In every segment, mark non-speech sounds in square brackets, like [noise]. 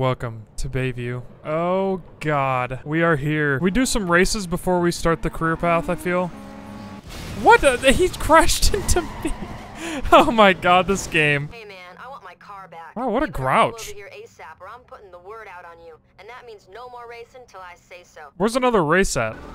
Welcome to Bayview. Oh god. We are here. We do some races before we start the career path, I feel. What? the- he crashed [laughs] into me. Oh my god, this game. Hey back. Wow, what a You grouch. Over here ASAP, or I'm putting the word out on you, and that means no more racing till I say so. Where's another race at? [laughs]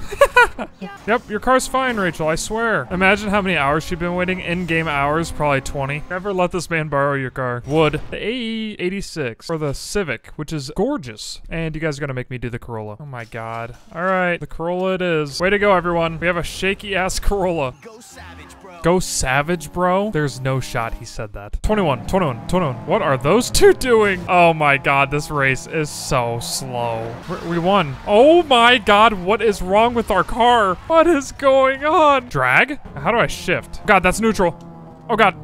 [laughs] Yep, your car's fine, Rachel, I swear. Imagine how many hours she'd been waiting. In-game hours, probably 20. Never let this man borrow your car. Would. The AE86, or the Civic, which is gorgeous. And you guys are gonna make me do the Corolla. Oh my god. Alright, the Corolla it is. Way to go, everyone. We have a shaky-ass Corolla. Go savage, bro. Go savage, bro. There's no shot he said that. 21, 21, 21. What are those two doing? Oh my god, this race is so slow. We- won. Oh my god, what is wrong with our car? What is going on? Drag? How do I shift? God, that's neutral. Oh god.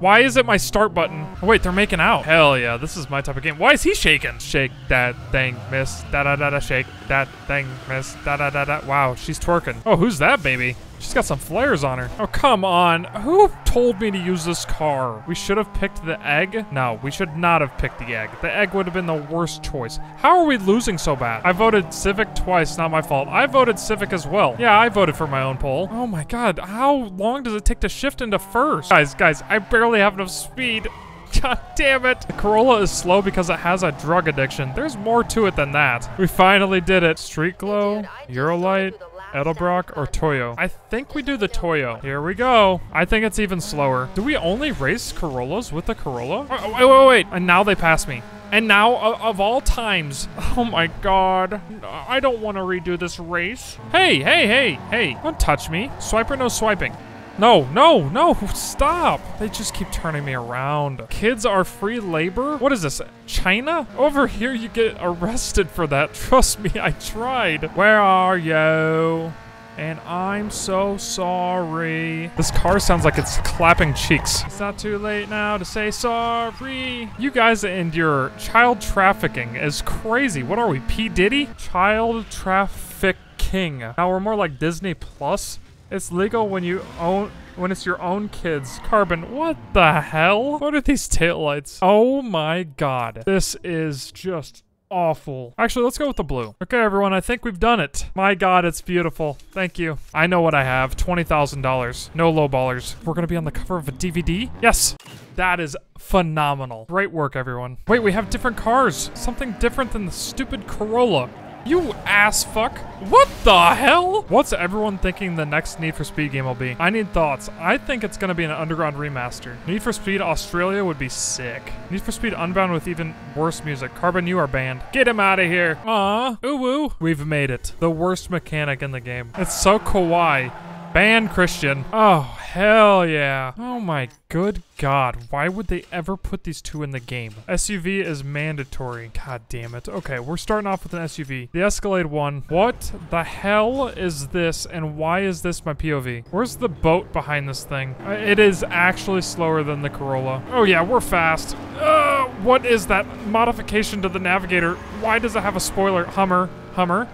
Why is it my start button? Oh, wait, they're making out. Hell yeah, this is my type of game. Why is he shaking? Shake that thing, miss. Da da da da. Shake that thing, miss. Da da da da. Wow, she's twerking. Oh, who's that baby? She's got some flares on her. Oh, come on. Who told me to use this car? We should have picked the egg? No, we should not have picked the egg. The egg would have been the worst choice. How are we losing so bad? I voted Civic twice, not my fault. I voted Civic as well. Yeah, I voted for my own poll. Oh my god, how long does it take to shift into first? Guys, guys, I barely have enough speed. [laughs] God damn it. The Corolla is slow because it has a drug addiction. There's more to it than that. We finally did it. Street Glow, Eurolight, Edelbrock, or Toyo. I think we do the Toyo. Here we go. I think it's even slower. Do we only race Corollas with the Corolla? Oh, oh wait, wait, wait. And now they pass me. And now, of all times, [laughs] oh my god, I don't want to redo this race. Hey, hey, hey, hey, don't touch me. Swiper, no swiping. No, no, no, stop. They just keep turning me around. Kids are free labor? What is this, China? Over here you get arrested for that. [laughs] Trust me, I tried. Where are you? And I'm so sorry. This car sounds like it's clapping cheeks. It's not too late now to say sorry. You guys and your child trafficking is crazy. What are we, P. Diddy? Child trafficking. Now we're more like Disney Plus. It's legal when you own when it's your own kids. Carbon, what the hell? What are these taillights? Oh my god. This is just awful. Actually, let's go with the blue. Okay, everyone, I think we've done it. My god, it's beautiful. Thank you. I know what I have. $20,000. No lowballers. We're gonna be on the cover of a DVD? Yes. That is phenomenal. Great work, everyone. Wait, we have different cars. Something different than the stupid Corolla. You ass fuck. What the hell? What's everyone thinking the next Need for Speed game will be? I need thoughts. I think it's gonna be an Underground remaster. Need for Speed Australia would be sick. Need for Speed Unbound with even worse music. Carbon, you are banned. Get him out of here. Aw. Ooh woo. We've made it. The worst mechanic in the game. It's so kawaii. Ban Christian. Oh, hell yeah. Oh my good god. Why would they ever put these two in the game? SUV is mandatory. God damn it. Okay, we're starting off with an SUV. The Escalade 1. What the hell is this and why is this my POV? Where's the boat behind this thing? Uh, It is actually slower than the Corolla. Oh yeah, we're fast. Uh, what is that modification to the Navigator? Why does it have a spoiler? Hummer. Hummer.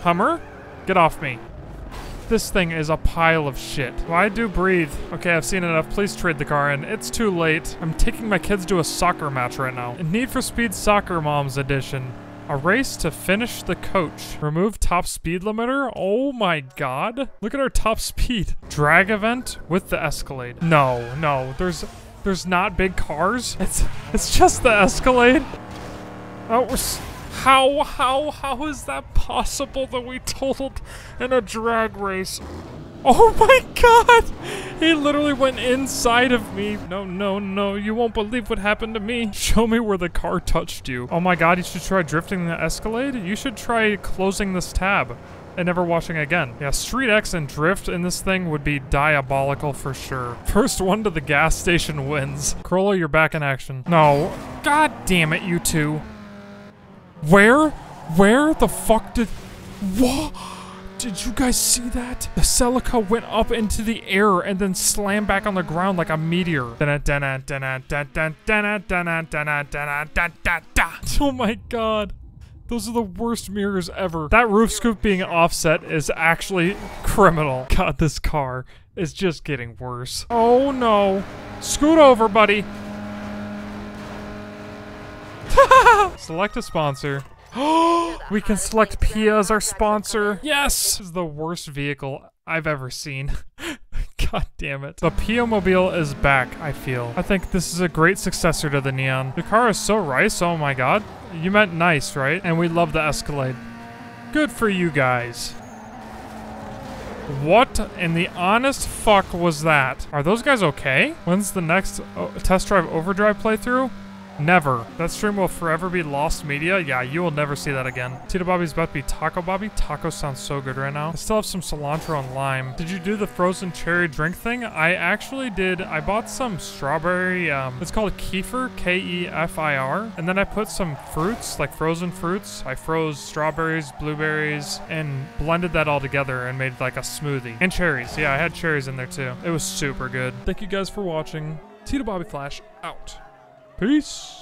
Hummer? Get off me. This thing is a pile of shit. Why do breathe? Okay, I've seen enough. Please trade the car in. It's too late. I'm taking my kids to a soccer match right now. Need for Speed Soccer Moms Edition. A race to finish the coach. Remove top speed limiter? Oh my god. Look at our top [laughs] speed. Drag event with the Escalade. No, no, there's there's not big cars. It's it's just the Escalade. Oh, we're how, how, how is that possible that we totaled in a drag race? Oh my god! He literally went inside of me. No, no, no, you won't believe what happened to me. Show me where the car touched you. Oh my god, you should try drifting the Escalade? You should try closing this tab and never washing again. Yeah, Street X and Drift in this thing would be diabolical for sure. First one to the gas station wins. Corolla, you're back in action. No. God damn it, you two. Where? Where the fuck did... What? Did you guys see that? The Celica went up into the air and then slammed back on the ground like a meteor. Oh my god. Those are the worst mirrors ever. That roof scoop being offset is actually criminal. God, this car is just getting worse. Oh no. Scoot over, buddy. [laughs] select a sponsor. [gasps] we can select Pia as our sponsor. Yes! This is the worst vehicle I've ever seen. [laughs] God damn it. The Pia Mobile is back, I feel. I think this is a great successor to the Neon. The car is so rice, oh my god. You meant nice, right? And we love the Escalade. Good for you guys. What in the honest fuck was that? Are those guys okay? When's the next uh, test drive overdrive playthrough? Never. That stream will forever be lost media. Yeah, you will never see that again. Tito Bobby's about to be Taco Bobby. Taco sounds so good right now. I still have some cilantro and lime. Did you do the frozen cherry drink thing? I actually did. I bought some strawberry, um, it's called kefir, K-E-F-I-R. And then I put some fruits, like frozen fruits. I froze strawberries, blueberries, and blended that all together and made like a smoothie. And cherries. Yeah, I had cherries in there too. It was super good. Thank you guys for watching. Tito Bobby Flash out. Peace.